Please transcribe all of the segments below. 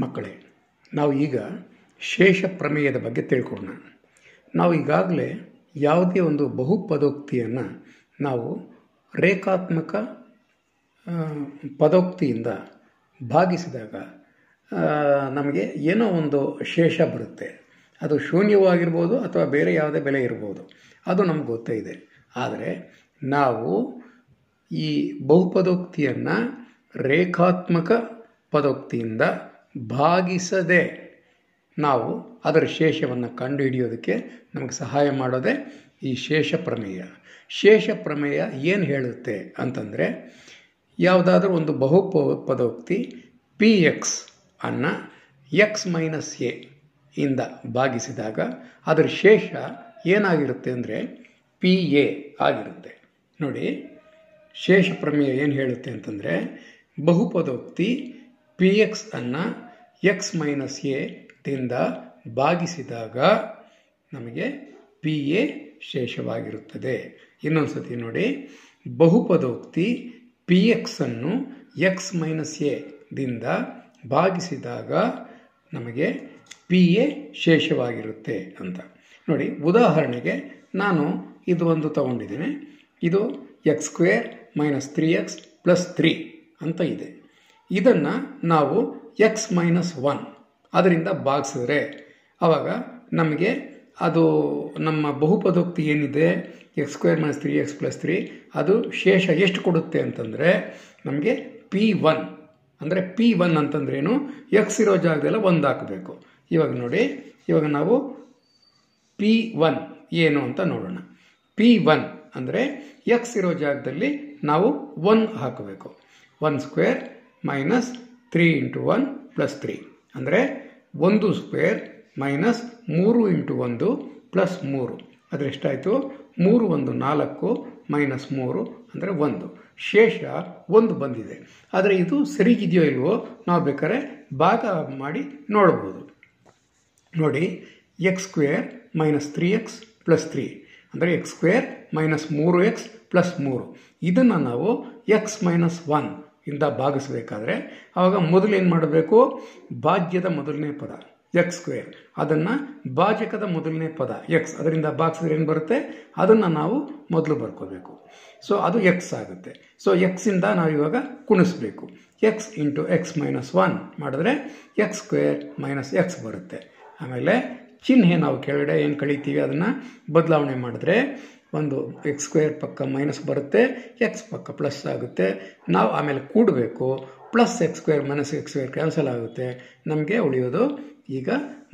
ಮಕ್ಕಳೇ, ನಾವು ಈಗ ಶೇಷ ಪ್ರಮೇಯದ ಬಗ್ಗೆ ತಿಳ್ಕೊಳ್ಳೋಣ. ನಾವು ಈಗಾಗಲೇ ಯಾವುದೇ ಒಂದು ಬಹುಪದೋಕ್ತಿಯನ್ನು ನಾವು ರೇಖಾತ್ಮಕ ಪದೋಕ್ತಿಯಿಂದ ಭಾಗಿಸಿದಾಗ ನಮಗೆ ಏನೋ ಒಂದು ಶೇಷ ಬರುತ್ತೆ. ಅದು ಶೂನ್ಯವಾಗಿರ್ಬೋದು ಅಥವಾ ಬೇರೆ ಯಾವುದೇ ಬೆಲೆ ಇರ್ಬೋದು. ಅದು ನಮ್ಗೆ ಗೊತ್ತೇ ಇದೆ. ಆದರೆ ನಾವು ಈ ಬಹುಪದೋಕ್ತಿಯನ್ನು ರೇಖಾತ್ಮಕ ಪದೋಕ್ತಿಯಿಂದ ಭಾಗಿಸದೆ ನಾವು ಅದರ ಶೇಷವನ್ನು ಕಂಡುಹಿಡಿಯೋದಕ್ಕೆ ನಮಗೆ ಸಹಾಯ ಮಾಡೋದೇ ಈ ಶೇಷ ಪ್ರಮೇಯ. ಶೇಷ ಪ್ರಮೇಯ ಏನು ಹೇಳುತ್ತೆ ಅಂತಂದರೆ ಯಾವುದಾದ್ರೂ ಒಂದು ಬಹುಪ ಪದೋಕ್ತಿ ಪಿ ಎಕ್ಸ್ ಅನ್ನು ಎಕ್ಸ್ ಮೈನಸ್ ಎ ಇಂದ ಭಾಗಿಸಿದಾಗ ಅದರ ಶೇಷ ಏನಾಗಿರುತ್ತೆ ಅಂದರೆ ಪಿ ಎ ಆಗಿರುತ್ತೆ. ನೋಡಿ, ಶೇಷ ಪ್ರಮೇಯ ಏನು ಹೇಳುತ್ತೆ ಅಂತಂದರೆ ಬಹುಪದೋಕ್ತಿ ಪಿ ಎಕ್ಸ್ ಅನ್ನು ಎಕ್ಸ್ ಮೈನಸ್ ಎ ದಿಂದ ಭಾಗಿಸಿದಾಗ ನಮಗೆ ಪಿ ಎ ಶೇಷವಾಗಿರುತ್ತದೆ. ಇನ್ನೊಂದು ಸತಿ ನೋಡಿ. ಬಹುಪದೋಕ್ತಿ ಪಿ ಎಕ್ಸ್ ಅನ್ನು ಎಕ್ಸ್ ಮೈನಸ್ ಎ ದಿಂದ ಭಾಗಿಸಿದಾಗ ನಮಗೆ ಪಿ ಎ ಶೇಷವಾಗಿರುತ್ತೆ ಅಂತ. ನೋಡಿ, ಉದಾಹರಣೆಗೆ ನಾನು ಇದು ಒಂದು ತಗೊಂಡಿದ್ದೀನಿ. ಇದು X square minus three X plus three ಅಂತ ಇದೆ. ಇದನ್ನು ನಾವು ಎಕ್ಸ್ ಮೈನಸ್ ಒನ್ ಅದರಿಂದ ಭಾಗಿಸಿದ್ರೆ ಆವಾಗ ನಮಗೆ ಅದು ನಮ್ಮ ಬಹುಪದೋಕ್ತಿ ಏನಿದೆ X square minus three X plus three ಅದು ಶೇಷ ಎಷ್ಟು ಕೊಡುತ್ತೆ ಅಂತಂದರೆ, ನಮಗೆ ಪಿ ಒನ್ ಅಂದರೆ ಪಿ ಒನ್ ಅಂತಂದ್ರೇನು ಎಕ್ಸ್ ಇರೋ ಜಾಗದೆಲ್ಲ ಒಂದು ಹಾಕಬೇಕು. ಇವಾಗ ನೋಡಿ, ಇವಾಗ ನಾವು ಪಿ ಒನ್ ಏನು ಅಂತ ನೋಡೋಣ. ಪಿ ಒನ್ ಅಂದರೆ ಎಕ್ಸ್ ಇರೋ ಜಾಗದಲ್ಲಿ ನಾವು ಒನ್ ಹಾಕಬೇಕು. One square minus three into one plus three. ಅಂದರೆ ಒಂದು ಸ್ಕ್ವೇರ್ ಮೈನಸ್ ಮೂರು ಇಂಟು ಒಂದು ಪ್ಲಸ್ ಮೂರು. ಅದರೆಷ್ಟಾಯಿತು ಮೂರು ಒಂದು ನಾಲ್ಕು ಮೈನಸ್ ಮೂರು ಅಂದರೆ ಒಂದು. ಶೇಷ ಒಂದು ಬಂದಿದೆ. ಆದರೆ ಇದು ಸರಿಗಿದೆಯೋ ಇಲ್ವೋ ನಾವು ಬೇಕಾದ್ರೆ ಭಾಗ ಮಾಡಿ ನೋಡ್ಬೋದು. ನೋಡಿ X square minus three X plus three ಅಂದರೆ ಎಕ್ಸ್ ಸ್ಕ್ವೇರ್ ಮೈನಸ್ ಮೂರು ಎಕ್ಸ್ ಪ್ಲಸ್ ಮೂರು. ಇದನ್ನು ನಾವು ಎಕ್ಸ್ ಮೈನಸ್ ಒನ್ ಇಂದ ಭಾಗಿಸ್ಬೇಕಾದ್ರೆ ಆವಾಗ ಮೊದಲೇನು ಮಾಡಬೇಕು? ಭಾಜ್ಯದ ಮೊದಲನೇ ಪದ ಎಕ್ಸ್ ಸ್ಕ್ವೇರ್ ಅದನ್ನು ಭಾಜಕದ ಮೊದಲನೇ ಪದ ಎಕ್ಸ್ ಅದರಿಂದ ಭಾಗಿಸಿದ್ರೆ ಏನು ಬರುತ್ತೆ? ಅದನ್ನು ನಾವು ಮೊದಲು ಬರ್ಕೋಬೇಕು. ಸೊ ಅದು ಎಕ್ಸ್ ಆಗುತ್ತೆ. ಸೊ ಎಕ್ಸಿಂದ ನಾವು ಇವಾಗ ಕುಣಿಸ್ಬೇಕು X into X minus one ಮಾಡಿದ್ರೆ ಎಕ್ಸ್ ಸ್ಕ್ವೇರ್ ಮೈನಸ್ ಎಕ್ಸ್ ಬರುತ್ತೆ. ಆಮೇಲೆ ಚಿಹ್ನೆ ನಾವು ಕೆಳಗಡೆ ಏನು ಕಳೀತೀವಿ? ಅದನ್ನು ಬದಲಾವಣೆ ಮಾಡಿದ್ರೆ ಒಂದು ಎಕ್ಸ್ ಸ್ಕ್ವೇರ್ ಪಕ್ಕ ಮೈನಸ್ ಬರುತ್ತೆ ಎಕ್ಸ್ ಪಕ್ಕ ಪ್ಲಸ್ ಆಗುತ್ತೆ. ನಾವು ಆಮೇಲೆ ಕೂಡಬೇಕು plus X square minus X square cancel ಆಗುತ್ತೆ. ನಮಗೆ ಉಳಿಯೋದು ಈಗ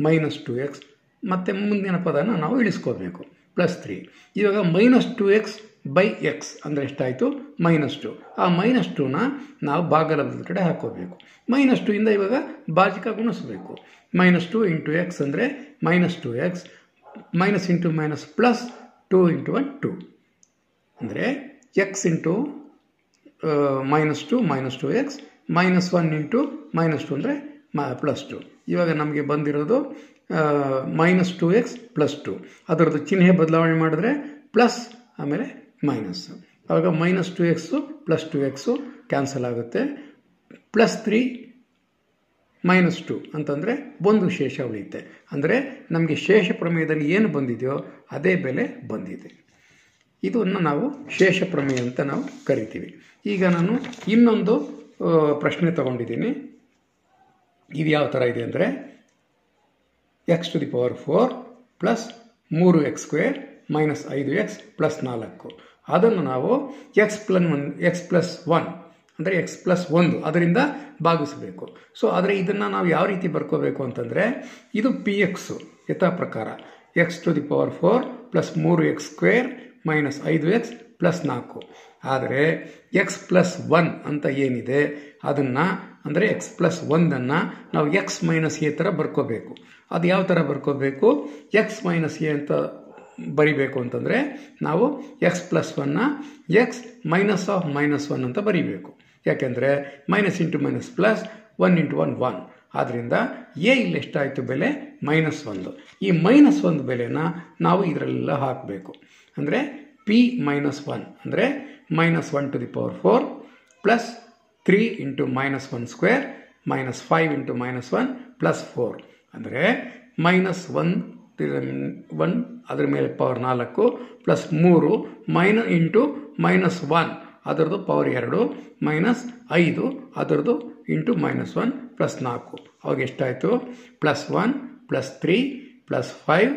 ಮೈನಸ್ ಟು ಎಕ್ಸ್ ಮತ್ತು ಮುಂದಿನ ಪದನ ನಾವು ಇಳಿಸ್ಕೋಬೇಕು. ಪ್ಲಸ್ ತ್ರೀ ಇವಾಗ minus two X by X ಅಂದರೆ ಎಷ್ಟಾಯಿತು? ಮೈನಸ್ ಟು ಆ ಮೈನಸ್ ಟೂನ ನಾವು ಭಾಗಲಬ್ಧದ ಕಡೆ ಹಾಕೋಬೇಕು. ಮೈನಸ್ ಟು ಇಂದ ಇವಾಗ ಭಾಜಕ ಗುಣಿಸ್ಬೇಕು. ಮೈನಸ್ ಟು ಇಂಟು ಎಕ್ಸ್ ಅಂದರೆ minus two X minus into minus plus two into one two. ಅಂದರೆ X into minus two minus two X minus one into minus two ಅಂದರೆ ಮ ಪ್ಲಸ್ ಟು ಇವಾಗ ನಮಗೆ ಬಂದಿರೋದು minus two X plus two ಅದರದ್ದು ಚಿಹ್ನೆ ಬದಲಾವಣೆ ಮಾಡಿದ್ರೆ ಪ್ಲಸ್ ಆಮೇಲೆ ಮೈನಸ್ ಆವಾಗ minus two X plus two X cancel ಆಗುತ್ತೆ. ಪ್ಲಸ್ ತ್ರೀ ಮೈನಸ್ ಟು ಅಂತಂದರೆ ಒಂದು ಶೇಷ ಉಳಿಯುತ್ತೆ. ಅಂದರೆ ನಮಗೆ ಶೇಷ ಪ್ರಮೇಯದಲ್ಲಿ ಏನು ಬಂದಿದೆಯೋ ಅದೇ ಬೆಲೆ ಬಂದಿದೆ. ಇದನ್ನು ನಾವು ಶೇಷ ಪ್ರಮೇಯ ಅಂತ ನಾವು ಕರಿತೀವಿ. ಈಗ ನಾನು ಇನ್ನೊಂದು ಪ್ರಶ್ನೆ ತಗೊಂಡಿದ್ದೀನಿ. ಇದು ಯಾವ ಥರ ಇದೆ ಅಂದರೆ X to the power four plus ಮೂರು ಎಕ್ಸ್ ಸ್ಕ್ವೇರ್ ಮೈನಸ್ ಐದು ಎಕ್ಸ್ ಪ್ಲಸ್ ನಾಲ್ಕು. ಅದನ್ನು ನಾವು X plus one X plus one ಅಂದರೆ ಎಕ್ಸ್ ಪ್ಲಸ್ ಒಂದು ಅದರಿಂದ ಭಾಗಿಸಬೇಕು. ಸೊ ಆದರೆ ಇದನ್ನು ನಾವು ಯಾವ ರೀತಿ ಬರ್ಕೋಬೇಕು ಅಂತಂದರೆ, ಇದು ಪಿ ಎಕ್ಸು ಯಥಾ ಪ್ರಕಾರ. X to the power four plus ಮೂರು ಎಕ್ಸ್ ಸ್ಕ್ವೇರ್ ಮೈನಸ್ ಐದು ಎಕ್ಸ್ ಪ್ಲಸ್ ನಾಲ್ಕು. ಆದರೆ ಎಕ್ಸ್ ಪ್ಲಸ್ ಒನ್ ಅಂತ ಏನಿದೆ, ಅದನ್ನು ಅಂದರೆ ಎಕ್ಸ್ ಪ್ಲಸ್ ಒಂದನ್ನು ನಾವು ಎಕ್ಸ್ ಮೈನಸ್ ಎ ಥರ ಬರ್ಕೋಬೇಕು. ಅದು ಯಾವ ಥರ ಬರ್ಕೋಬೇಕು? ಎಕ್ಸ್ ಮೈನಸ್ ಎ ಅಂತ ಬರಿಬೇಕು ಅಂತಂದರೆ, ನಾವು X plus ಒನ್ನ X minus of minus one ಅಂತ ಬರಿಬೇಕು. ಯಾಕೆಂದರೆ minus into minus plus one into one one ಆದ್ದರಿಂದ ಎ ಇಲ್ಲಿ ಎಷ್ಟಾಯಿತು ಬೆಲೆ? ಮೈನಸ್ ಒಂದು. ಈ ಮೈನಸ್ ಒಂದು ಬೆಲೆನ ನಾವು ಇದರಲ್ಲೆಲ್ಲ ಹಾಕಬೇಕು. ಅಂದರೆ ಪಿ ಮೈನಸ್ ಒನ್ ಅಂದರೆ minus one to the power four plus three into minus one square minus five into minus one plus four ಅಂದರೆ ಮೈನಸ್ ಒನ್ ಒನ್ ಅದರ ಮೇಲೆ ಪವರ್ ನಾಲ್ಕು ಪ್ಲಸ್ ಮೂರು ಮೈನ ಇಂಟು ಮೈನಸ್ ಒನ್ ಅದರದ್ದು power ಎರಡು minus ಐದು, ಅದರದ್ದು ಇಂಟು ಮೈನಸ್ ಒನ್ ಪ್ಲಸ್ ನಾಲ್ಕು. ಅವಾಗ ಎಷ್ಟಾಯಿತು? Plus one plus three plus five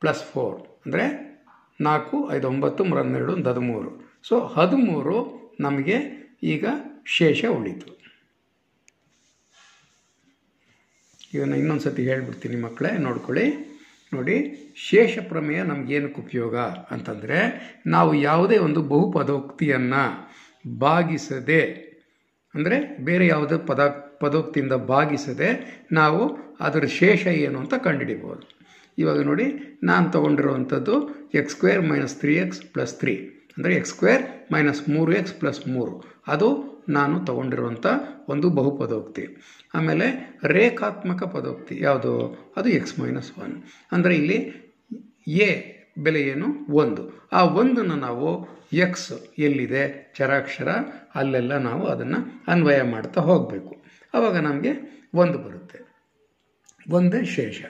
plus four ಅಂದರೆ ನಾಲ್ಕು, ಐದು, ಒಂಬತ್ತು ಮೂರು ಹನ್ನೆರಡು ಒಂದು ಹದಿಮೂರು. ಸೊ ಹದಿಮೂರು ನಮಗೆ ಈಗ ಶೇಷ ಉಳಿತು. ಇದನ್ನು ಇನ್ನೊಂದು ಸತಿ ಹೇಳ್ಬಿಡ್ತೀನಿ ಮಕ್ಕಳೇ, ನೋಡ್ಕೊಳ್ಳಿ. ನೋಡಿ, ಶೇಷ ಪ್ರಮೇಯ ನಮಗೇನಕ್ಕೆ ಉಪಯೋಗ? ಅಂತಂದರೆ, ನಾವು ಯಾವುದೇ ಒಂದು ಬಹುಪದೋಕ್ತಿಯನ್ನು ಭಾಗಿಸದೆ, ಅಂದರೆ ಬೇರೆ ಯಾವುದೇ ಪದ, ಪದೋಕ್ತಿಯಿಂದ ಭಾಗಿಸದೆ ನಾವು ಅದರ ಶೇಷ ಏನು ಅಂತ ಕಂಡುಹಿಡಿಬೋದು. ಇವಾಗ ನೋಡಿ, ನಾನು ತೊಗೊಂಡಿರುವಂಥದ್ದು X square minus three X plus three ಅಂದರೆ ಎಕ್ಸ್ ಸ್ಕ್ವೇರ್ ಮೈನಸ್ ಮೂರು ಎಕ್ಸ್ ಪ್ಲಸ್ ಮೂರು. ಅದು ನಾನು ತಗೊಂಡಿರುವಂಥ ಒಂದು ಬಹುಪದೋಕ್ತಿ. ಆಮೇಲೆ ರೇಖಾತ್ಮಕ ಪದೋಕ್ತಿ ಯಾವುದು? ಅದು ಎಕ್ಸ್ ಮೈನಸ್ ಒನ್. ಅಂದರೆ ಇಲ್ಲಿ ಎ ಬೆಲೆ ಏನು? ಒಂದು. ಆ ಒಂದನ್ನು ನಾವು ಎಕ್ಸ್ ಎಲ್ಲಿದೆ? ಚರಾಕ್ಷರ ಅಲ್ಲೆಲ್ಲ ನಾವು ಅದನ್ನು ಅನ್ವಯ ಮಾಡ್ತಾ ಹೋಗಬೇಕು. ಆವಾಗ ನಮಗೆ ಒಂದು ಬರುತ್ತೆ. ಒಂದೇ ಶೇಷ.